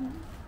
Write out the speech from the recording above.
Mm -hmm.